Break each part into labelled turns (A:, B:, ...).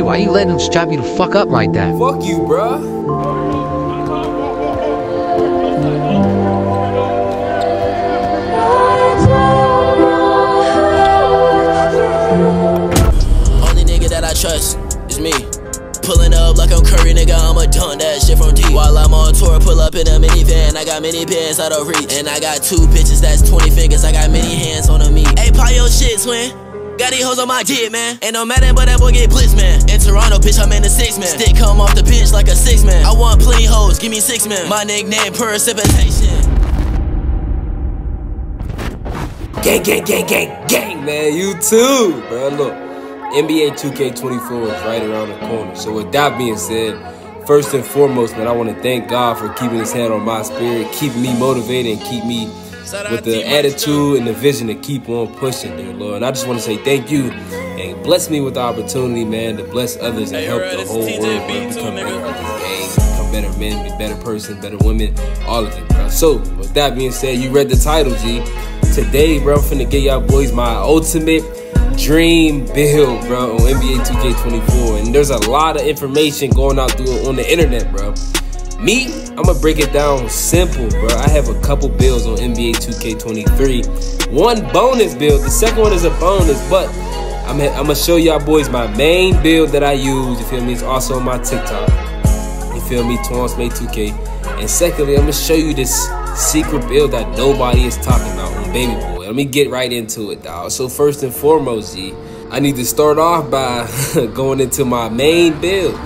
A: Why you letting him strap you the fuck up like that?
B: Fuck you, bruh.
C: Only nigga that I trust is me. Pulling up like I'm Curry, nigga, I'ma dunk that shit from deep. While I'm on tour, pull up in a minivan. I got many pants out of reach. And I got two bitches, that's 20 fingers. I got many hands on a me. Hey, pop your shit, twin. Got these hoes on my dick, man. Ain't no matter, but that boy get blitz, man. In Toronto, bitch, I'm in the six man. Stick come off the bench like a six man. I want plenty hoes, give me six man. My nickname, precipitation.
B: Gang, gang, gang, gang, gang, man. You too, bro. Look, NBA 2K24 is right around the corner. So with that being said, first and foremost, man, I want to thank God for keeping His hand on my spirit, keeping me motivated, and keep me with the attitude and the vision to keep on pushing, dear Lord. And I just want to say thank you and bless me with the opportunity, man, to bless others and help the whole world bro, become better this game, become better men, be better person, better women, all of it, bro. So with that being said, you read the title, G. Today, bro, I'm finna get y'all boys my ultimate dream build, bro, on NBA 2K24. And there's a lot of information going out through on the internet, bro. Me, I'm gonna break it down simple, bro. I have a couple builds on NBA 2K23. One bonus build, the second one is a bonus, but I'm, I'm gonna show y'all boys my main build that I use. You feel me? It's also on my TikTok. You feel me? Twan Smay 2K. And secondly, I'm gonna show you this secret build that nobody is talking about on Baby Boy. Let me get right into it, dog. So first and foremost, I need to start off by going into my main build.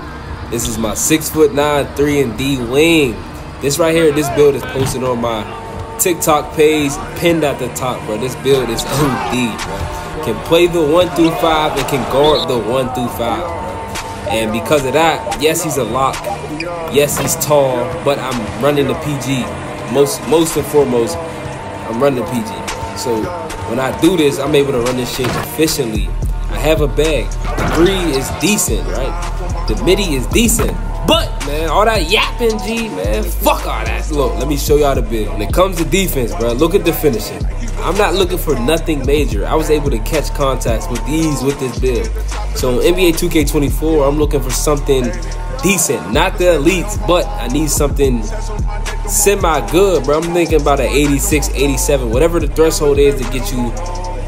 B: This is my six foot nine, three and D wing. This right here, this build is posted on my TikTok page, pinned at the top, bro. This build is OD, bro. Can play the one through five and can guard the one through five. And because of that, yes, he's a lock. Yes, he's tall, but I'm running the PG. Most, most and foremost, I'm running the PG. So when I do this, I'm able to run this shit efficiently. I have a bag. The three is decent, right? The midi is decent. But man, all that yapping, G, man, fuck all that. Look, let me show y'all the build. When it comes to defense, bro, look at the finishing. I'm not looking for nothing major. I was able to catch contacts with ease with this build. So NBA 2K24, I'm looking for something decent, not the elites, but I need something semi good, bro. I'm thinking about an 86, 87, whatever the threshold is to get you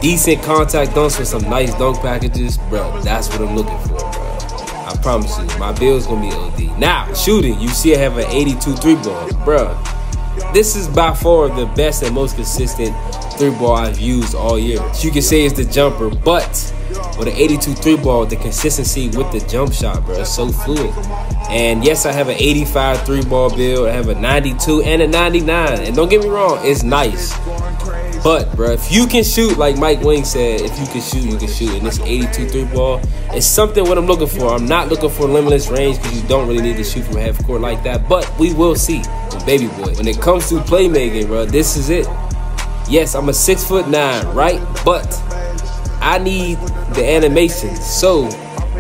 B: decent contact dunks with some nice dunk packages, bro. That's what I'm looking for. Promise you, my bill's gonna be OD. Now, shooting, you see I have an 82 three ball, bro. This is by far the best and most consistent three ball I've used all year. You can say it's the jumper, but with an 82 three ball, the consistency with the jump shot, bro, is so fluid. And yes, I have an 85 three ball build. I have a 92 and a 99. And don't get me wrong, it's nice. But, bro, if you can shoot, like Mike Wing said, if you can shoot, you can shoot. And this 82 three ball is something what I'm looking for. I'm not looking for limitless range because you don't really need to shoot from half court like that. But we will see with Baby Boy. When it comes to playmaking, bro, this is it. Yes, I'm a six foot nine, right? But I need the animation. So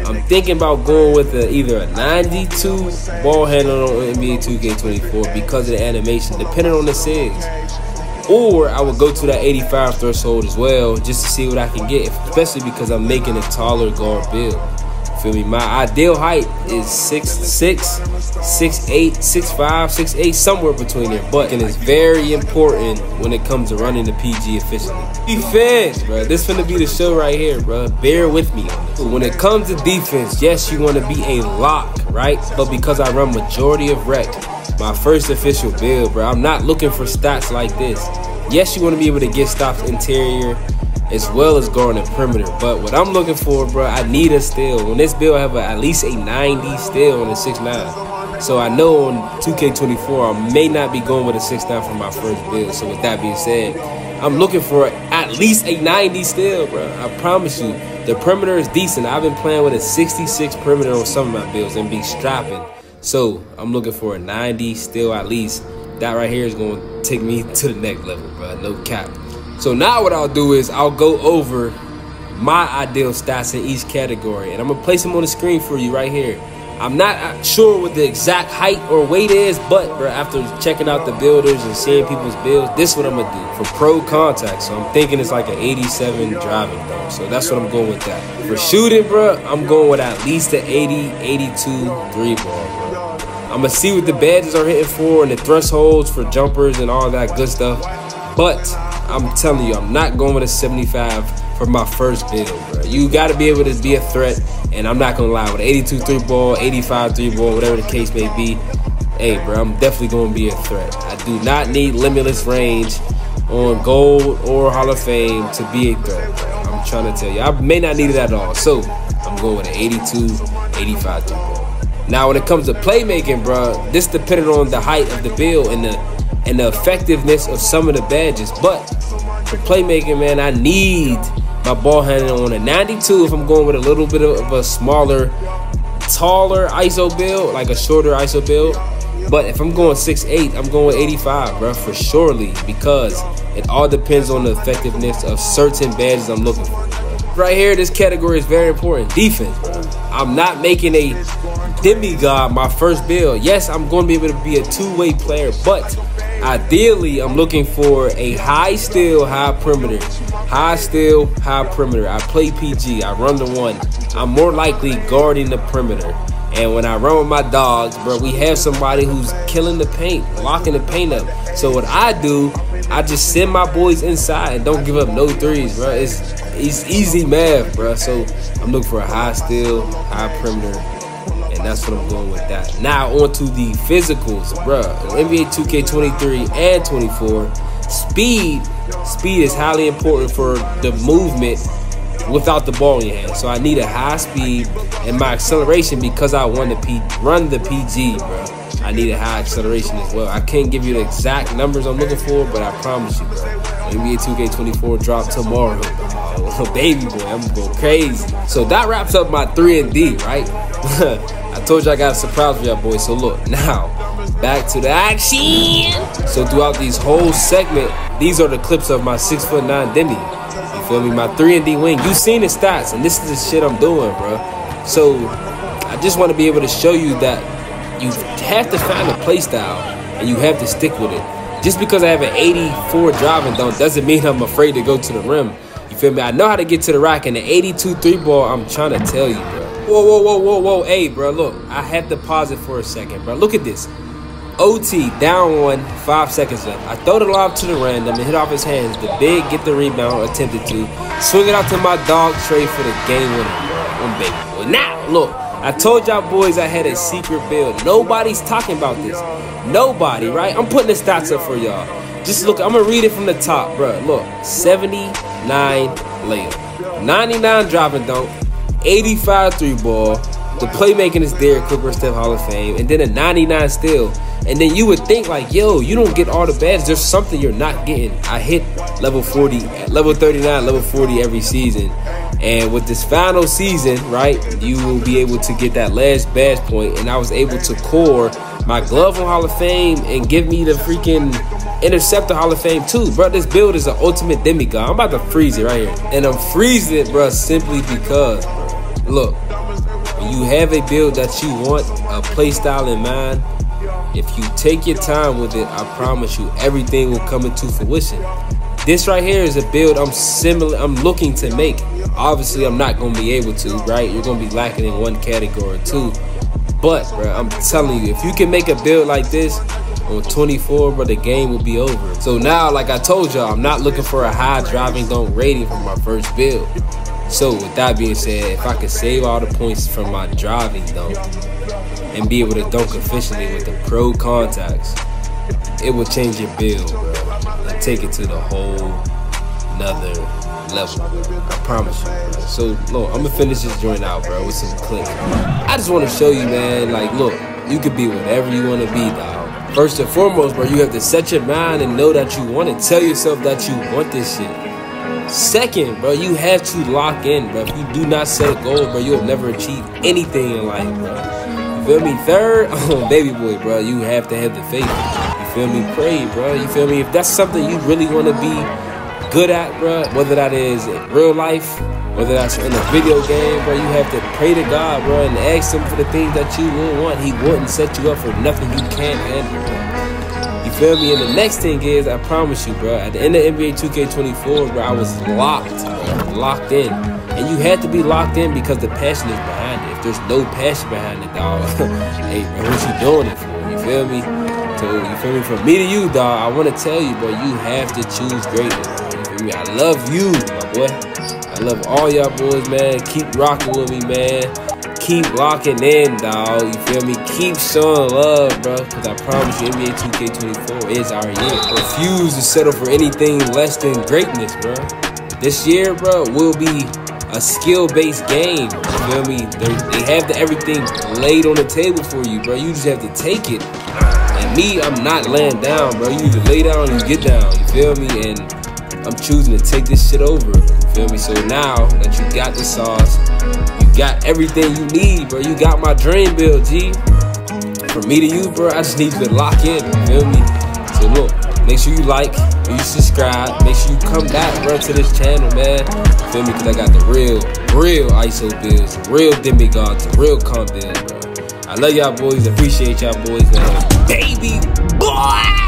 B: I'm thinking about going with a, either a 92 ball handle on NBA 2K24 because of the animation, depending on the SIGs. Or I would go to that 85 threshold as well, just to see what I can get, especially because I'm making a taller guard build. Feel me? My ideal height is 6'6, 6'8, 6'5, 6'8, somewhere between there. But and it's very important when it comes to running the PG efficiently. Defense, bro. This finna be the show right here, bro. Bear with me. When it comes to defense, yes, you want to be a lock, right? But because I run majority of rec, my first official build, bro, I'm not looking for stats like this. Yes, you want to be able to get stops interior as well as guarding the perimeter. But what I'm looking for, bro, I need a steal. On this build, I have a, at least a 90 steal on a 6'9". So I know on 2K24, I may not be going with a 6'9 for my first build. So with that being said, I'm looking for at least a 90 steal, bro. I promise you, the perimeter is decent. I've been playing with a 66 perimeter on some of my builds and be strapping. So I'm looking for a 90 still at least. That right here is going to take me to the next level, bro. No cap. So now what I'll do is I'll go over my ideal stats in each category, and I'm gonna place them on the screen for you right here. I'm not sure what the exact height or weight is, but bro, after checking out the builders and seeing people's builds, this is what I'm gonna do for pro contact. So I'm thinking it's like an 87 driving though. So that's what I'm going with that. For shooting, bro, I'm going with at least an 80, 82 three ball, bro. I'm gonna see what the badges are hitting for and the thresholds for jumpers and all that good stuff. But I'm telling you, I'm not going with a 75 for my first build, bro. You got to be able to be a threat, and I'm not gonna lie, with 82 three ball, 85 three ball, whatever the case may be, hey, bro, I'm definitely gonna be a threat. I do not need limitless range on gold or Hall of Fame to be a threat. Bro. I'm trying to tell you, I may not need it at all. So I'm going with an 82, 85 three ball. Now, when it comes to playmaking, bro, this depending on the height of the build and the and the effectiveness of some of the badges. But for playmaking, man, I need my ball handling on a 92 if I'm going with a little bit of a smaller, taller ISO build, like a shorter ISO build. But if I'm going 6'8", I'm going with 85, bro, for surely, because it all depends on the effectiveness of certain badges I'm looking for. Right here, this category is very important. Defense, bro. I'm not making a demigod my first build. Yes, I'm going to be able to be a two-way player, but Ideally, I'm looking for a high steal, high perimeter. High steal, high perimeter. I play PG. I run the one. I'm more likely guarding the perimeter. And when I run with my dogs, bro, we have somebody who's killing the paint, locking the paint up. So what I do, I just send my boys inside and don't give up no threes, bro. It's it's easy math, bro. So I'm looking for a high steal, high perimeter, and that's what I'm going with that. Now on to the physicals, bro. NBA 2K 23 and 24, speed, speed is highly important for the movement without the ball in your hand. So I need a high speed and my acceleration because I want to P run the PG, bro. I need a high acceleration as well. I can't give you the exact numbers I'm looking for, but I promise you, bro. NBA 2K24 drop tomorrow. Oh, baby boy, I'm going crazy. So that wraps up my 3 and D, right? I told you I got a surprise for y'all boys. So look, now back to the action. So throughout these whole segment, these are the clips of my six foot nine Demi. You feel me? My three and D wing. You seen the stats, and this is the shit I'm doing, bro. So I just want to be able to show you that you have to find a play style and you have to stick with it. Just because I have an 84 driving dunk doesn't mean I'm afraid to go to the rim. You feel me? I know how to get to the rack, and the 82 three ball, I'm trying to tell you, bro. Whoa, whoa, whoa, whoa, whoa. Hey, bro, look. I have to pause it for a second, bro. Look at this. OT, down one, five seconds left. I throw the lob to the random and hit off his hands. The big get the rebound, attempted to. Swing it out to my dog Trey for the game winner, baby boy. Now, look. I told y'all boys I had a secret build. Nobody's talking about this. Nobody, right? I'm putting the stats up for y'all. Just look, I'm gonna read it from the top, bro. Look, 79 layup, 99 driving dunk, 85 three ball. The playmaking is there, Cooper Steph Hall of Fame, and then a 99 still. And then you would think like, yo, you don't get all the badges. There's something you're not getting. I hit level 40, level 39, level 40 every season. And with this final season, right, you will be able to get that last badge point. And I was able to core my glove on Hall of Fame and give me the freaking Interceptor Hall of Fame too, bro. This build is an ultimate demigod. I'm about to freeze it right here. And I'm freezing it, bro, simply because, look, when you have a build that you want, a play style in mind, if you take your time with it, I promise you everything will come into fruition. This right here is a build I'm similar I'm looking to make. Obviously, I'm not gonna be able to, right? You're gonna be lacking in one category or two. But bro, I'm telling you, if you can make a build like this on 24, bro, the game will be over. So now, like I told y'all, I'm not looking for a high driving dunk rating for my first build. So with that being said, if I could save all the points from my driving dunk and be able to dunk efficiently with the pro contacts, it will change your build, and take it to the whole another level. I promise you. So look, I'm gonna finish this joint out, bro, with some clips. I just want to show you, man. Like, look, you could be whatever you want to be, dog. First and foremost, bro, you have to set your mind and know that you want it. Tell yourself that you want this shit. Second, bro, you have to lock in, bro. If you do not set a goal, bro, you'll never achieve anything in life, bro. Feel me? Third, oh, baby boy, bro, you have to have the faith. You feel me? Pray, bro. You feel me? If that's something you really want to be good at, bro, whether that is real life, whether that's in a video game, bro, you have to pray to God, bro, and ask Him for the things that you will want. He wouldn't set you up for nothing you can't handle, bro. You feel me? And the next thing is, I promise you, bro, at the end of NBA 2K24, bro, I was locked, locked in. And you had to be locked in because the passion is it. If there's no passion behind it, dog, hey, bro, what you doing it for? You feel me? So, you feel me? From me to you, dog, I want to tell you, bro, you have to choose greatness. You feel me? I love you, my boy. I love all y'all boys, man. Keep rocking with me, man. Keep locking in, dog. You feel me? Keep showing love, bro. Because I promise you, NBA 2K24 is our year. Refuse to settle for anything less than greatness, bro. This year, bro, will be a skill-based game. You feel me? They're, they have the, everything laid on the table for you, bro. You just have to take it. And me, I'm not laying down, bro. You either lay down you get down. You feel me? And I'm choosing to take this shit over. You feel me? So now that you got the sauce, you got everything you need, bro. You got my dream build, G. From me to you, bro, I just need you to lock in. You feel me? So look, make sure you like, you subscribe, make sure you come back, bro, to this channel, man. Feel me? Cause I got the real, real ISO bills, real demigods, real comp builds, bro. I love y'all boys, appreciate y'all boys, man. Baby boy!